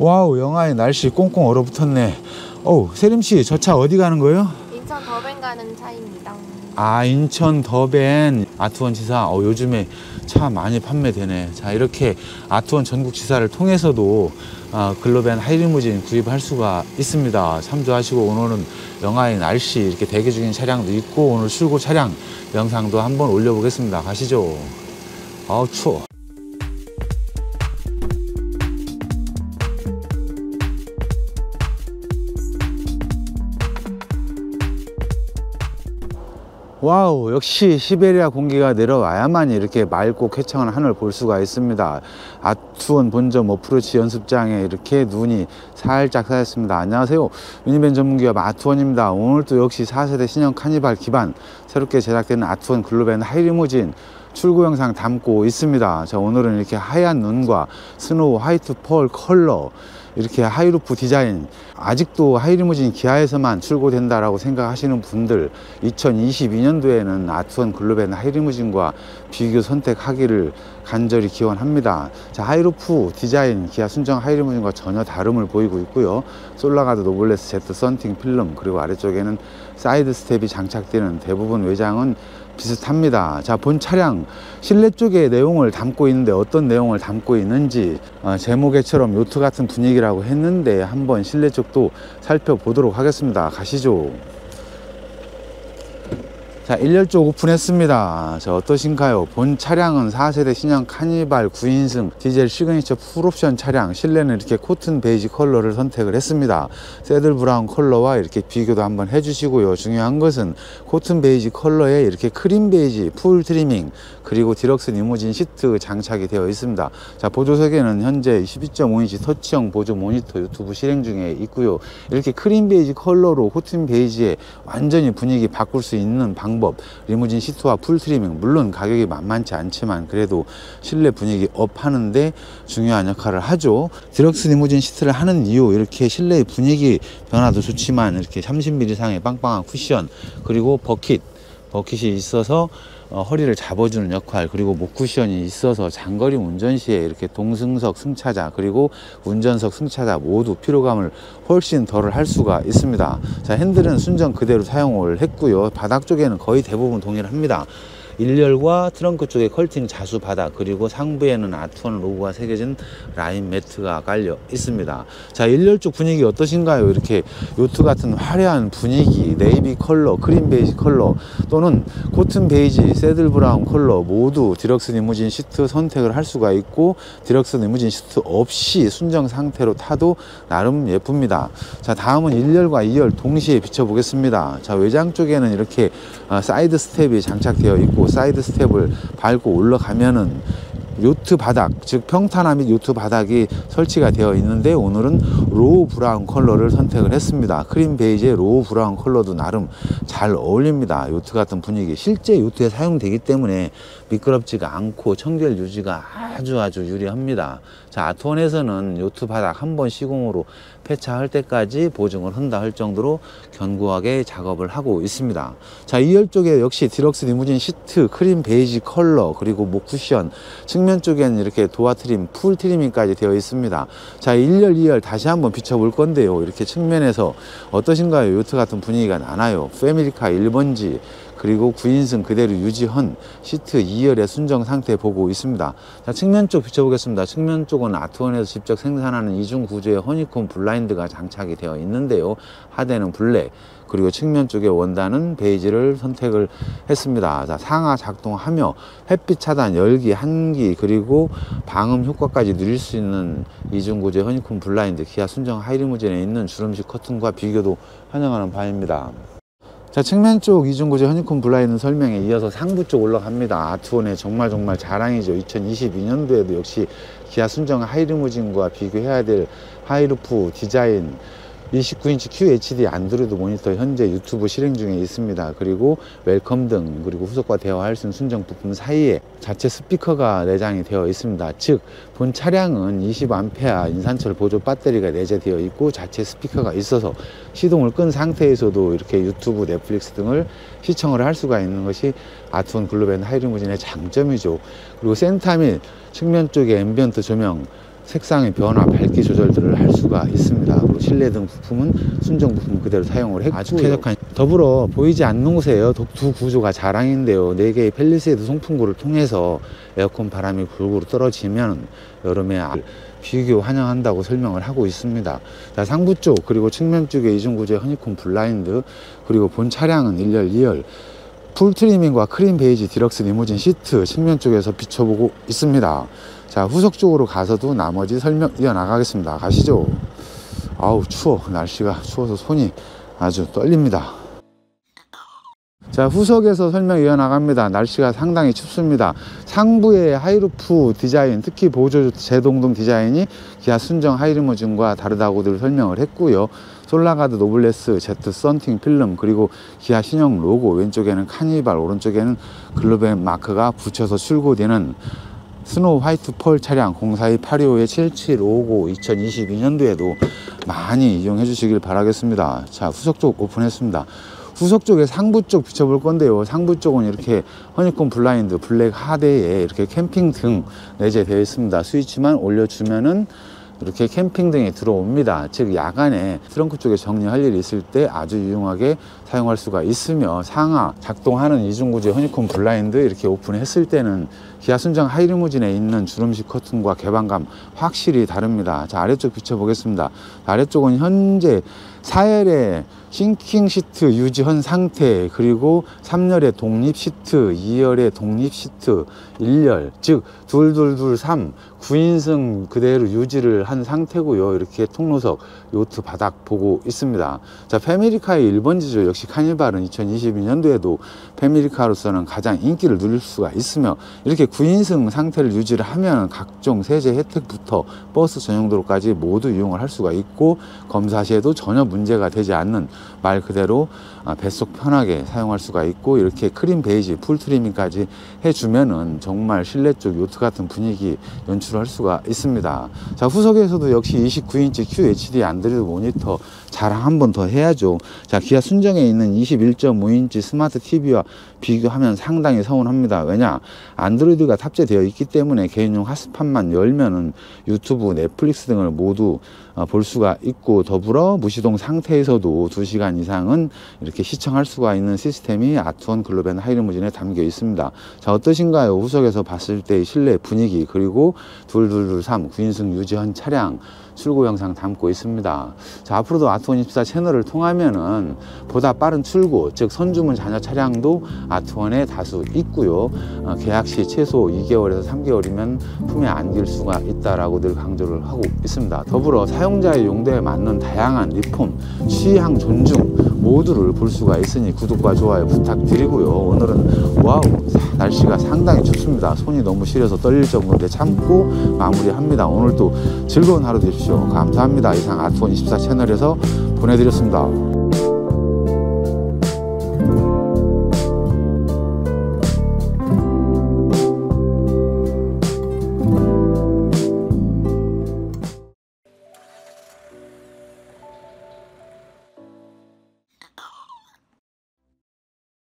wow 영하의 날씨 꽁꽁 얼어붙었네. 어우 세림씨 저 차 어디 가는 거예요? 인천 더벤 가는 차입니다. 아 인천 더벤 아트원 지사. 어, 요즘에 차 많이 판매되네. 자 이렇게 아트원 전국 지사를 통해서도 아, 글로벤 하이리무진 구입할 수가 있습니다. 참조하시고 오늘은 영하의 날씨 이렇게 대기 중인 차량도 있고 오늘 출고 차량 영상도 한번 올려보겠습니다. 가시죠. 아우 추워 wow 역시 시베리아 공기가 내려와야만 이렇게 맑고 쾌청한 하늘 볼 수가 있습니다. 아트원 본점 어프로치 연습장에 이렇게 눈이 살짝 쌓였습니다. 안녕하세요. 유니벤 전문기업 아트원입니다. 오늘 도 역시 4세대 신형 카니발 기반 새롭게 제작되는 아트원 글로벤 하이리무진 출고 영상 담고 있습니다. 자 오늘은 이렇게 하얀 눈과 snow white pearl 컬러 이렇게 high roof 디자인 아직도 하이리무진 기아에서만 출고된다라고 생각하시는 분들 2022년도에는 아트원 글로벤 하이리무진과 비교 선택하기를 간절히 기원합니다. 자, high roof 디자인 기아 순정 하이리무진과 전혀 다름을 보이고 있고요. 솔라가드 노블레스 제트 썬팅 필름 그리고 아래쪽에는 side step이 장착되는 대부분 외장은 비슷합니다. 자, 본 차량 실내 쪽에 내용을 담고 있는데 어떤 내용을 담고 있는지 어, 제목에처럼 요트 같은 분위기라고 했는데 한번 실내 쪽도 살펴보도록 하겠습니다. 가시죠. 자, 1열 쪽 오픈했습니다. 자, 어떠신가요? 본 차량은 4세대 신형 카니발 9인승 디젤 시그니처 full option 차량. 실내는 이렇게 코튼 베이지 컬러를 선택을 했습니다. saddle brown 컬러와 이렇게 비교도 한번 해주시고요. 중요한 것은 코튼 베이지 컬러에 이렇게 크림 베이지 full trimming 그리고 디럭스 리무진 시트 장착이 되어 있습니다. 자, 보조석에는 현재 12.5인치 터치형 보조 모니터 유튜브 실행 중에 있고요. 이렇게 크림 베이지 컬러로 코튼 베이지에 완전히 분위기 바꿀 수 있는 방법 방법 리무진 시트와 full trimming 물론 가격이 만만치 않지만 그래도 실내 분위기 up 하는데 중요한 역할을 하죠. 디럭스 리무진 시트를 하는 이유 이렇게 실내 분위기 변화도 좋지만 이렇게 30mm 이상의 빵빵한 쿠션 그리고 버킷 버킷이 있어서 어, 허리를 잡아주는 역할 그리고 목 쿠션이 있어서 장거리 운전 시에 이렇게 동승석 승차자 그리고 운전석 승차자 모두 피로감을 훨씬 덜을 할 수가 있습니다. 자 핸들은 순정 그대로 사용을 했고요. 바닥 쪽에는 거의 대부분 동일합니다 1열과 트렁크 쪽에 quilting 자수 바닥 그리고 상부에는 아트원 로고가 새겨진 라인 매트가 깔려 있습니다. 자 1열 쪽 분위기 어떠신가요? 이렇게 요트 같은 화려한 분위기 네이비 컬러 크림 베이지 컬러 또는 코튼 베이지 saddle brown 컬러 모두 디럭스 리무진 시트 선택을 할 수가 있고 디럭스 리무진 시트 없이 순정 상태로 타도 나름 예쁩니다. 자 다음은 1열과 2열 동시에 비춰보겠습니다. 자 외장 쪽에는 이렇게 어, side step이 장착되어 있고 side step을 밟고 올라가면은 요트 바닥 즉 평탄화 및 요트 바닥이 설치가 되어 있는데 오늘은 raw brown 컬러를 선택을 했습니다. 크림 베이지의 raw brown 컬러도 나름 잘 어울립니다. 요트 같은 분위기. 실제 요트에 사용되기 때문에 미끄럽지가 않고 청결 유지가 아주 아주 유리합니다 자 아트원에서는 요트 바닥 한 번 시공으로 폐차할 때까지 보증을 한다 할 정도로 견고하게 작업을 하고 있습니다. 자 2열 쪽에 역시 디럭스 리무진 시트 크림 베이지 컬러 그리고 목 쿠션 측면 쪽에는 이렇게 door trim full trimming까지 되어 있습니다. 자 1열 2열 다시 한번 비춰볼 건데요. 이렇게 측면에서 어떠신가요? 요트 같은 분위기가 나나요? 패밀리카 1번지 그리고 9인승 그대로 유지한 시트 2열의 순정 상태 보고 있습니다. 자, 측면 쪽 비춰보겠습니다. 측면 쪽은 아트원에서 직접 생산하는 이중 구조의 honeycomb 블라인드가 장착이 되어 있는데요. 하대는 블랙, 그리고 측면 쪽에 원단은 베이지를 선택을 했습니다. 자, 상하 작동하며 햇빛 차단, 열기, 한기, 그리고 방음 효과까지 누릴 수 있는 이중 구조의 honeycomb 블라인드 기아 순정 하이리무진에 있는 주름식 커튼과 비교도 환영하는 바입니다. 자 측면 쪽 이중구조 honeycomb 블라인드 설명에 이어서 상부 쪽 올라갑니다. 아트원의 정말 정말 자랑이죠. 2022년도에도 역시 기아 순정 하이리무진과 비교해야 될 high roof 디자인 29인치 QHD 안드로이드 모니터 현재 유튜브 실행 중에 있습니다. 그리고 welcome 등 그리고 후석과 대화할 수 있는 순정 부품 사이에 자체 스피커가 내장이 되어 있습니다. 즉 본 차량은 20A 인산철 보조 배터리가 내재되어 있고 자체 스피커가 있어서 시동을 끈 상태에서도 이렇게 유튜브, 넷플릭스 등을 시청을 할 수가 있는 것이 아트원 글로벤 하이리무진의 장점이죠. 그리고 센터 및 측면 쪽에 ambient 조명 색상의 변화, 밝기 조절들을 할 수가 있습니다. 그리고 실내 등 부품은 순정 부품 그대로 사용을 했고 아주 쾌적한 더불어 보이지 않는 곳에요. 덕트 구조가 자랑인데요. 네 개의 팰리세이드 송풍구를 통해서 에어컨 바람이 골고루 떨어지면 여름에 아- 비교 환영한다고 설명을 하고 있습니다. 자, 상부 쪽 그리고 측면 쪽에 이중 구조의 honeycomb 블라인드 그리고 본 차량은 1열, 2열 full 트리밍과 크림 베이지 디럭스 리무진 시트 측면 쪽에서 비춰보고 있습니다. 자, 후석 쪽으로 가서도 나머지 설명 이어나가겠습니다. 가시죠. 아우, 추워. 날씨가 추워서 손이 아주 떨립니다. 자, 후석에서 설명 이어나갑니다. 날씨가 상당히 춥습니다. 상부의 high roof 디자인, 특히 보조 제동등 디자인이 기아 순정 하이리무진과 다르다고들 설명을 했고요. 솔라가드 노블레스, 제트 썬팅 필름, 그리고 기아 신형 로고, 왼쪽에는 카니발, 오른쪽에는 글로밴 마크가 붙여서 출고되는 snow white pearl 차량 042-825-7759 2022년도에도 많이 이용해 주시길 바라겠습니다. 자, 후석 쪽 오픈했습니다. 후석 쪽에 상부 쪽 비춰볼 건데요. 상부 쪽은 이렇게 honeycomb 블라인드 블랙 하대에 이렇게 캠핑 등 내재되어 있습니다. 스위치만 올려주면은 이렇게 캠핑 등이 들어옵니다. 즉 야간에 트렁크 쪽에 정리할 일이 있을 때 아주 유용하게 사용할 수가 있으며 상하 작동하는 이중구조 honeycomb 블라인드 이렇게 오픈했을 때는 기아 순정 하이리무진에 있는 주름식 커튼과 개방감 확실히 다릅니다. 자 아래쪽 비춰보겠습니다. 아래쪽은 현재 4열의 sinking 시트 유지한 상태 그리고 3열의 독립 시트 2열의 독립 시트 1열 즉 둘둘둘 3 9인승 그대로 유지를 한 상태고요 이렇게 통로석 요트 바닥 보고 있습니다 자 패밀리카의 1번지죠 역시 카니발은 2022년도에도 패밀리카로서는 가장 인기를 누릴 수가 있으며 이렇게 9인승 상태를 유지를 하면 각종 세제 혜택부터 버스 전용도로까지 모두 이용을 할 수가 있고 검사 시에도 전혀 문제가 되지 않는 말 그대로 아, 뱃속 편하게 사용할 수가 있고 이렇게 크림 베이지 full 트리밍까지 해주면은 정말 실내 쪽 요트 같은 분위기 연출할 수가 있습니다. 자 후석에서도 역시 29인치 QHD 안드로이드 모니터 자랑 한 번 더 해야죠. 자 기아 순정에 있는 21.5인치 스마트 TV와 비교하면 상당히 서운합니다. 왜냐 안드로이드가 탑재되어 있기 때문에 개인용 hotspot만 열면은 유튜브, 넷플릭스 등을 모두 어, 볼 수가 있고 더불어 무시동 상태에서도 2시간 이상은 이렇게 시청할 수가 있는 시스템이 아트원 글로벤 하이리무진에 담겨 있습니다. 자 어떠신가요? 후석에서 봤을 때 실내 분위기 그리고 둘둘둘3 9인승 유지한 차량 출고 영상 담고 있습니다. 자 앞으로도 아트원 24 채널을 통하면은 보다 빠른 출고 즉 선주문 자녀 차량도 아트원에 다수 있고요. 어, 계약 시 최소 2개월에서 3개월이면 품에 안길 수가 있다라고 늘 강조를 하고 있습니다. 더불어 사용자의 용도에 맞는 다양한 리폼, 취향 존중 모두를 볼 수가 있으니 구독과 좋아요 부탁드리고요. 오늘은 wow 날씨가 상당히 춥습니다. 손이 너무 시려서 떨릴 정도인데 참고 마무리합니다. 오늘도 즐거운 하루 되 십시오. 감사합니다. 이상 아트원 24 채널에서 보내드렸습니다.